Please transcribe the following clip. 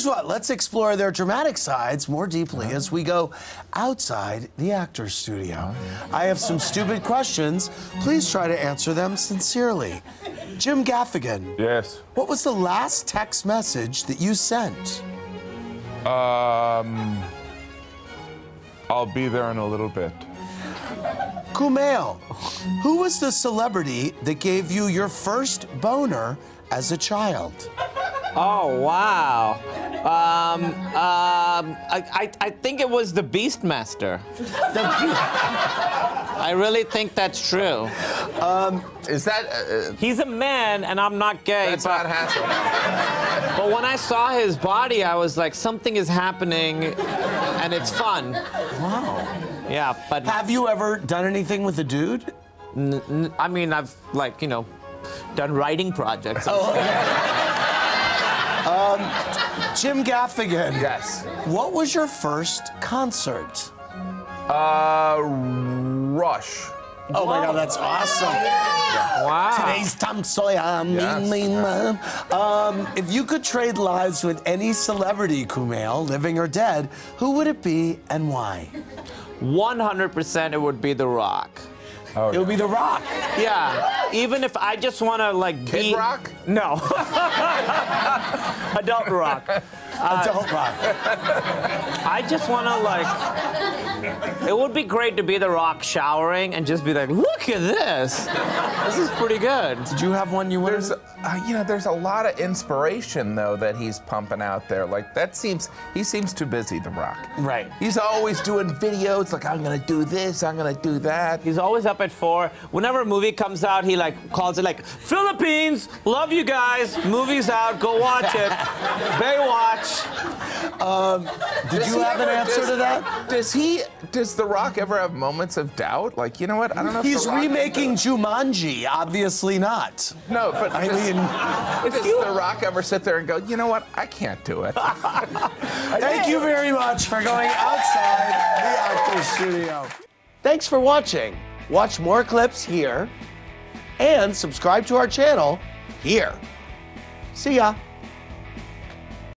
here's what let's explore their dramatic sides more deeply as we go outside the actor's studio. I have some stupid questions. Please try to answer them sincerely. Jim Gaffigan, Yes. what was the last text message that you sent? Um, I'll be there in a little bit. Kumail, who was the celebrity that gave you your first boner as a child? Oh wow. Um, um, I, I, I think it was the Beastmaster. I really think that's true. Is that uh, He's a man, and I'm not gay. that's but, not Hasselhoff? but when I saw his body, I was like, something is happening, and it's fun. Wow. Yeah, but Have you ever done anything with a dude? I mean, I've like you know, done writing projects. Jim Gaffigan. Yes. What was your first concert? Uh, Rush. Oh my God, that's awesome. wow. Today's Tom Sawyer. me, Yes, me, me. Um, if you could trade lives with any celebrity, Kumail, living or dead, who would it be and why? 100% it would be The Rock. Oh, it would be The Rock. Yeah, even if I just want to like Kid be Rock? No. Adult Rock. Adult Rock. Uh, I just want to like. It would be great to be The Rock showering and just be like, look at this. This is pretty good. Did you have one you wanted? There's, uh, you know, there's a lot of inspiration though that he's pumping out there. Like that seems, he seems too busy. The Rock. Right. He's always doing videos. Like I'm gonna do this. I'm gonna do that. He's always up at four. Whenever a movie comes out, he like calls it like Philippines. Love you guys. Movie's out. Go watch it. Baywatch. Um, did Does you he have an ever- answer does- to that? Does he? Does The Rock ever have moments of doubt? Like you know what? I don't know. If He's The Rock- remaking Jumanji. Obviously not. No, but I does, mean, does The Rock ever sit there and go, you know what? I can't do it. thank you very much for going outside the actor's studio. Thanks for watching. Watch more clips here and subscribe to our channel here. See ya.